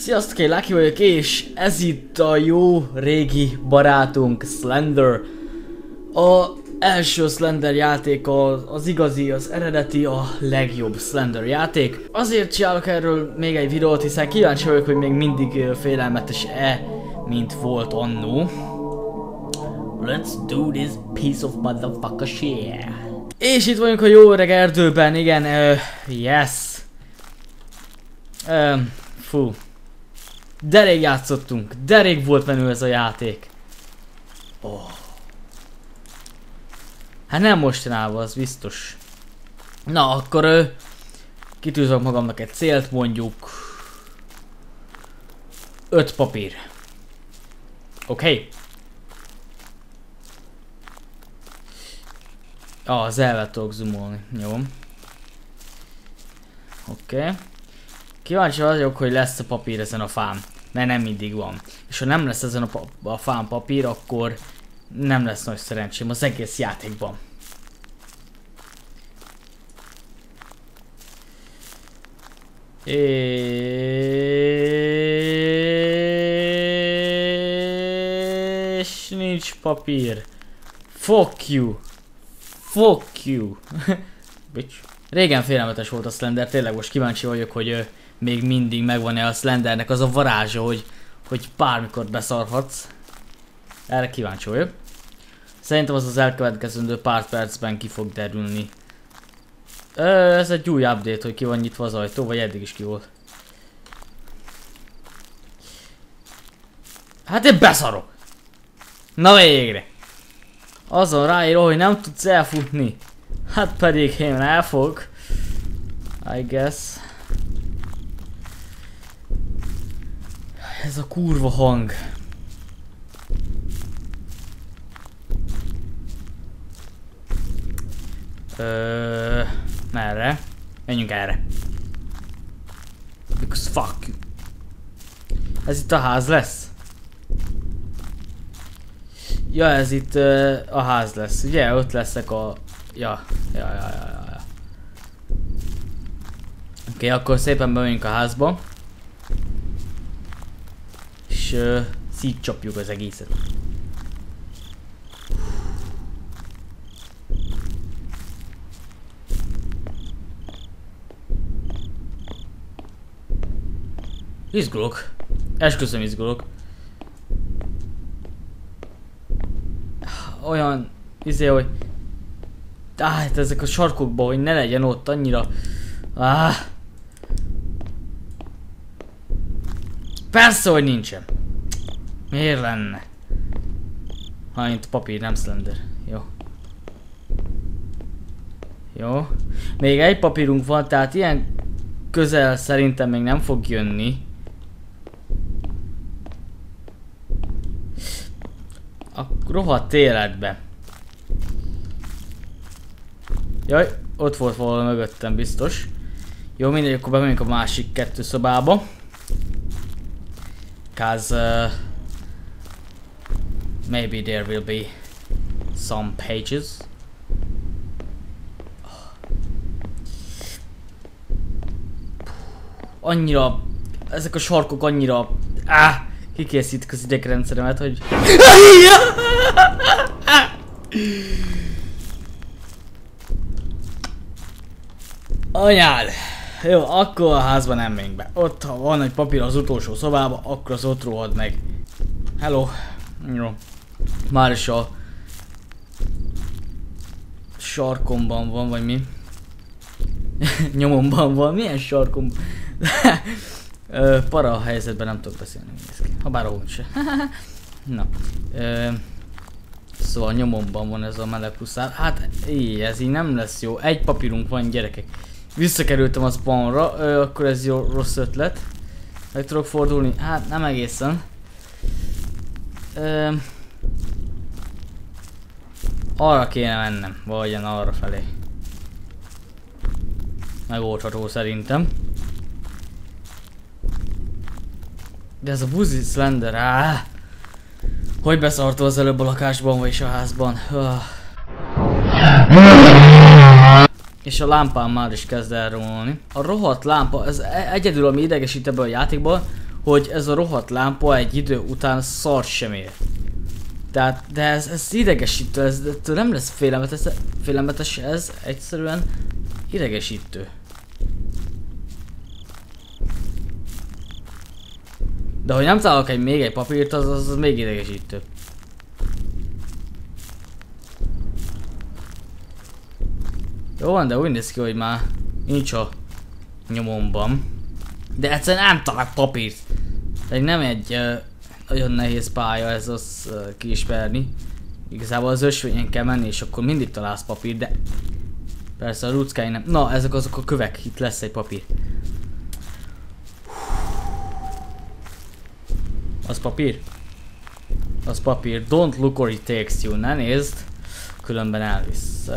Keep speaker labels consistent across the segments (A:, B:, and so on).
A: Sziasztok, én Lucky vagyok, és ez itt a jó régi barátunk Slender. A első Slender játék, az, az igazi, az eredeti, a legjobb Slender játék. Azért csinálok erről még egy videót, hiszen kíváncsi vagyok, hogy még mindig félelmetes-e, mint volt annó. Let's do this piece of motherfucker shit. És itt vagyunk a jó öreg erdőben, igen, uh, yes. Um, fú. De rég játszottunk, de rég volt menő ez a játék. Oh. Hát nem mostanában, az biztos. Na, akkor ö, kitűzök magamnak egy célt, mondjuk... Öt papír. Oké? Okay. Ah, az elvet tudok zoomolni. Jó. Oké. Okay. Kíváncsi vagyok, hogy lesz a papír ezen a fán. Mert nem mindig van. És ha nem lesz ezen a, a fán papír, akkor nem lesz nagy szerencsém az egész játékban. És nincs papír. Fuck you. Fuck you. Bitch. Régen félelmetes volt a Slender, tényleg most kíváncsi vagyok, hogy még mindig megvan-e a Slendernek az a varázsa, hogy, hogy bármikor beszarhatsz. Erre kíváncsi vagyok. Szerintem az az elkövetkezendő pár percben ki fog derülni. Ö, ez egy új update, hogy ki van nyitva az ajtó, vagy eddig is ki volt. Hát én beszarok! Na végre! Azon ráíró, hogy nem tudsz elfutni. Hát pedig én elfog. I guess. Ez a kurva hang. Ö, merre? Menjünk erre. Because fuck you. Ez itt a ház lesz? Ja, ez itt uh, a ház lesz, ugye? Ott leszek a... Ja, ja, ja, ja, ja. Oké, okay, akkor szépen bemegyünk a házba és uh, szétcsapjuk az egészet. Izgulok. Esküszöm izgulok. Olyan, izé, hogy... Ah, hát ezek a sarkokban, hogy ne legyen ott annyira... Ah. Persze, hogy nincsen. Miért lenne? Ha itt papír, nem slender. Jó. Jó. Még egy papírunk van, tehát ilyen közel szerintem még nem fog jönni. A rohadt életbe. Jaj, ott volt valahol mögöttem biztos. Jó, mindegy, akkor bemegyünk a másik kettő szobába. Cause uh, maybe there will be some pages. Annyira, ezek a sarkok annyira, áh, kikészítik az idegrendszeremet, hogy... Anyád! Jó, akkor a házban nem megyünk be. Ott, ha van egy papír az utolsó szobába, akkor az ott rohad meg. Hello. Jó. Már is a sarkomban van, vagy mi? Nyomomban van. Milyen sarkom? para a helyzetben nem tudok beszélni. Ha bár ahogy se. Na. Ö, szóval nyomomban van ez a meleg puszár. Hát, így, ez így nem lesz jó. Egy papírunk van, gyerekek. Visszakerültem a spawnra, ö, akkor ez jó rossz ötlet. Meg tudok fordulni? Hát nem egészen. Ö, arra kéne mennem, vagy arra felé. Megoldható szerintem. De ez a buzi slender, áh! Hogy beszartó az előbb a lakásban, vagy a házban? Öh. És a lámpám már is kezd elromolni. A rohadt lámpa, ez e- egyedül ami idegesít ebből a játékból, hogy ez a rohadt lámpa egy idő után szar sem ér. Tehát, de ez, ez idegesítő, ez, ez nem lesz félelmetes, félelmetes ez, egyszerűen idegesítő. De hogy nem találok egy még egy papírt, az, az, az még idegesítő. Jó van, de úgy néz ki, hogy már nincs a nyomomban. De egyszerűen nem talál papírt. De nem egy uh, nagyon nehéz pálya ez az kiismerni. Igazából az ösvényen kell menni, és akkor mindig találsz papírt, de... Persze a ruckány nem. Na, ezek azok a kövek, itt lesz egy papír. Az papír? Az papír. Don't look or it takes you. Ne nézd. Különben elvisz.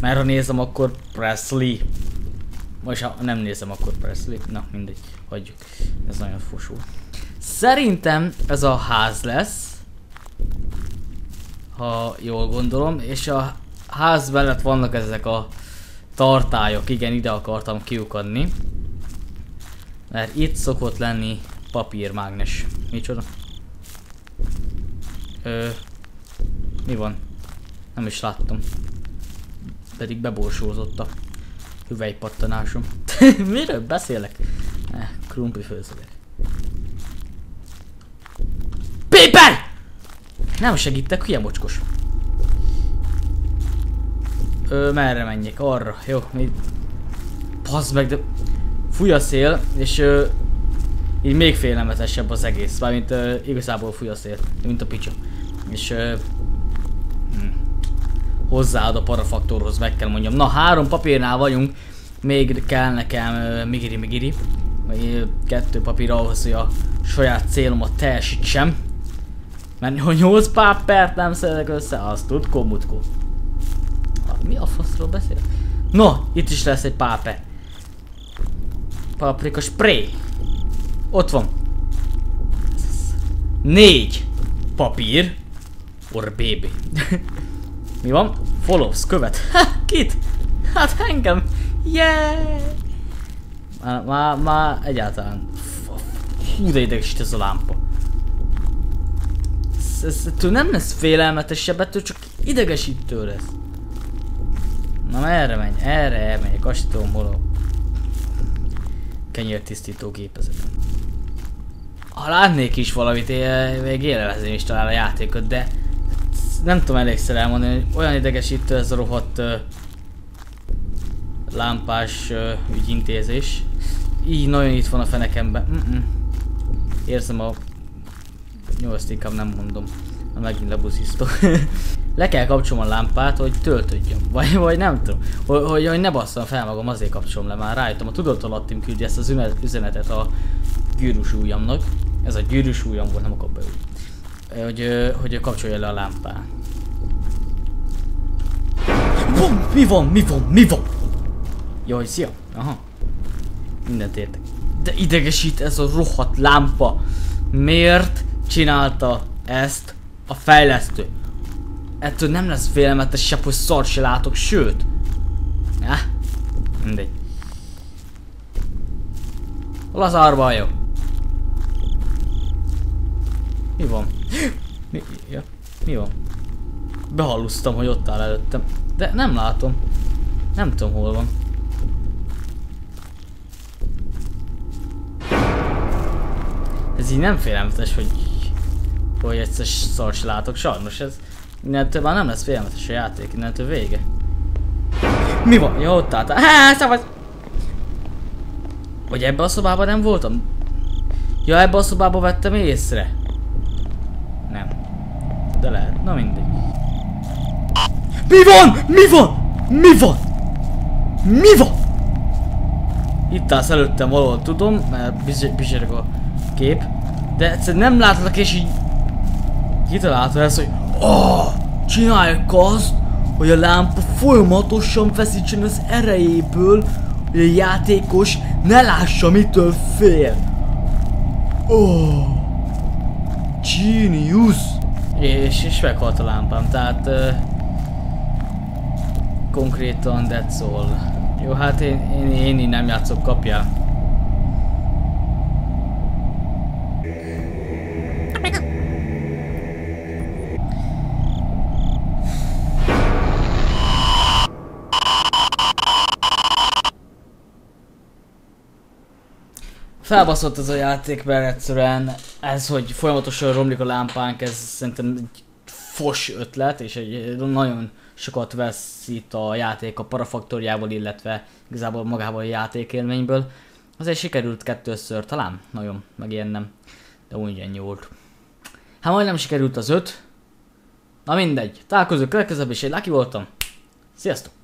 A: Mert ha nézem, akkor Presley. Most ha nem nézem, akkor Presley. Na, mindegy. Hagyjuk. Ez nagyon fosó. Szerintem ez a ház lesz. Ha jól gondolom. És a ház mellett vannak ezek a tartályok. Igen, ide akartam kiukadni. Mert itt szokott lenni papírmágnes. Micsoda? Ö, mi van? Nem is láttam. Pedig beborsózott a hüvelypattanásom. Miről beszélek? Eh, krumpli főzőek. Nem segítek, hülye mocskos. Ö, merre menjek? Arra. Jó, mi... Pazd meg, de... Fúj a szél, és ö, így még félelmetesebb az egész, mármint uh, igazából fúj a szél, mint a picsa. És uh, hm, hozzáad a parafaktorhoz, meg kell mondjam. Na, három papírnál vagyunk, még kell nekem uh, migiri migiri, vagy kettő papír ahhoz, hogy a saját célomat teljesítsem. Mert hogy 8 pápert nem szedek össze, azt tud komutko. Mi a faszról beszél? No, itt is lesz egy pápe. Paprika spray. Ott van. Négy papír. Or baby. Mi van? Follows, követ. Ha, kit? Hát engem. Yeah! Már, már, már egyáltalán. Hú, de idegesít ez a lámpa. Ez, ez, ettől nem lesz félelmetesebb, ettől csak idegesítő lesz. Na erre menj, erre elmegyek, azt tudom hol kenyértisztító gépezetem ha látnék is valamit, én még élvezni is talán a játékot, de nem tudom elégszer elmondani, hogy olyan idegesítő ez a rohadt uh, lámpás uh, ügyintézés. Így nagyon itt van a fenekemben. Mm -mm. Érzem a... Nyolc inkább nem mondom. Na megint lebuszisztok. Le kell kapcsolom a lámpát, hogy töltődjön. Vagy, vagy nem tudom. Hogy, hogy, hogy ne basszam fel magam, azért kapcsolom le már. Rájöttem, a tudattalattim küldi ezt az üzenetet a gyűrűs ujjamnak. Ez a gyűrűs ujjam volt, nem a kapbe Hogy, hogy kapcsolja le a lámpát. Bum, mi van, mi van, mi van? Jaj, szia. Aha. Mindent értek. De idegesít ez a rohadt lámpa. Miért csinálta ezt a fejlesztő? Ettől nem lesz félelmetesebb, hogy szar se látok, sőt. Ja, mindegy. Hol az vagyok? Mi van? Mi, ja, mi van? Behallusztam, hogy ott áll előttem. De nem látom. Nem tudom hol van. Ez így nem félelmetes, hogy hogy egyszer szar látok. Sajnos ez innentől már nem lesz félelmetes a játék, innentől vége. Mi van? Ja, ott álltál. Há, szavaz! Vagy ebbe a szobában nem voltam? Ja, ebbe a szobába vettem észre. Nem. De lehet. Na mindegy. Mi van? Mi van? Mi van? Mi van? Itt állsz előttem valahol, tudom, mert bizsereg a kép. De egyszerűen nem látlak és így kitalálta ezt, hogy oh, csinálják azt, hogy a lámpa folyamatosan feszítsen az erejéből, hogy a játékos ne lássa mitől fél. Oh, genius! És, és meghalt a lámpám, tehát uh, konkrétan that's all. Jó, hát én, én, én, én nem játszok kapja. Felbaszott ez a játék, mert egyszerűen ez, hogy folyamatosan romlik a lámpánk, ez szerintem egy fos ötlet, és egy nagyon sokat veszít a játék a parafaktoriából, illetve igazából magából a játékélményből. Azért sikerült kettőször, talán nagyon, meg de úgy ennyi volt. Hát majdnem sikerült az öt. Na mindegy, találkozunk következőbb, és egy Lucky voltam. Sziasztok!